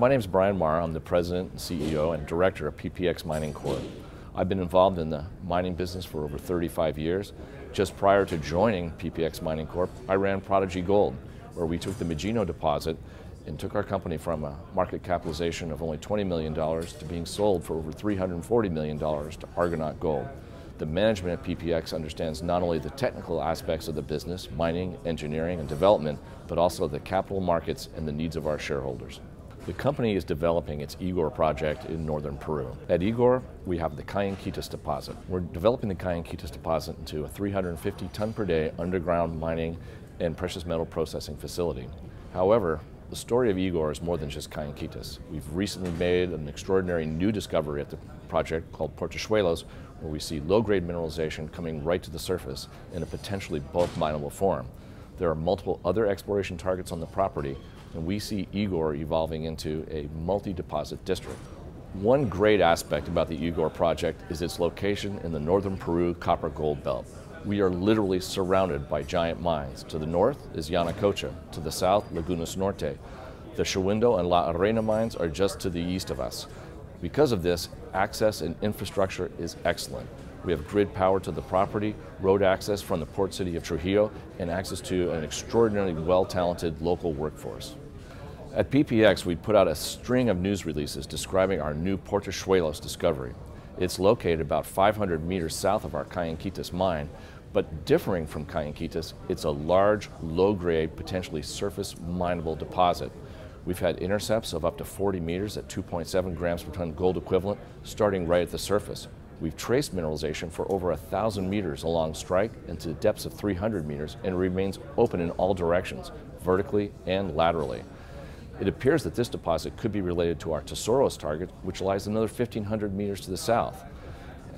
My name is Brian Maher. I'm the president, CEO, and director of PPX Mining Corp. I've been involved in the mining business for over 35 years. Just prior to joining PPX Mining Corp, I ran Prodigy Gold, where we took the Magino deposit and took our company from a market capitalization of only $20 million to being sold for over $340 million to Argonaut Gold. The management at PPX understands not only the technical aspects of the business, mining, engineering, and development, but also the capital markets and the needs of our shareholders. The company is developing its Igor project in northern Peru. At Igor, we have the Callanquitas deposit. We're developing the Callanquitas deposit into a 350 ton per day underground mining and precious metal processing facility. However, the story of Igor is more than just Callanquitas. We've recently made an extraordinary new discovery at the project called Portezuelos, where we see low-grade mineralization coming right to the surface in a potentially bulk mineable form. There are multiple other exploration targets on the property, and we see Igor evolving into a multi-deposit district. One great aspect about the Igor project is its location in the northern Peru copper gold belt. We are literally surrounded by giant mines. To the north is Yanacocha, to the south, Lagunas Norte. The Shahuindo and La Arena mines are just to the east of us. Because of this, access and infrastructure is excellent. We have grid power to the property, road access from the port city of Trujillo, and access to an extraordinarily well-talented local workforce. At PPX, we put out a string of news releases describing our new Portezuelos discovery. It's located about 500 meters south of our Callanquitas mine, but differing from Callanquitas, it's a large, low-grade, potentially surface mineable deposit. We've had intercepts of up to 40 meters at 2.7 grams per ton gold equivalent, starting right at the surface. We've traced mineralization for over thousand meters along strike and to depths of 300 meters and remains open in all directions, vertically and laterally. It appears that this deposit could be related to our Tesoros target, which lies another 1,500 meters to the south.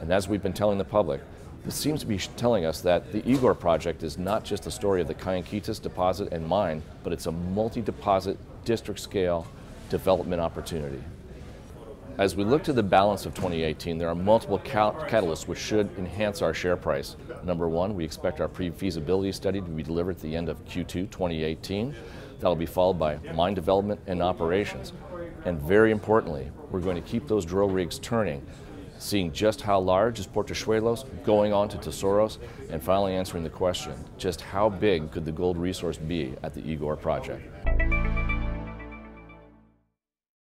And as we've been telling the public, this seems to be telling us that the Igor project is not just the story of the Callanquitas deposit and mine, but it's a multi-deposit, district-scale development opportunity. As we look to the balance of 2018, there are multiple catalysts which should enhance our share price. Number one, we expect our pre-feasibility study to be delivered at the end of Q2 2018. That'll be followed by mine development and operations. And very importantly, we're going to keep those drill rigs turning, seeing just how large is Portezuelos, going on to Tesoros, and finally answering the question, just how big could the gold resource be at the Igor project?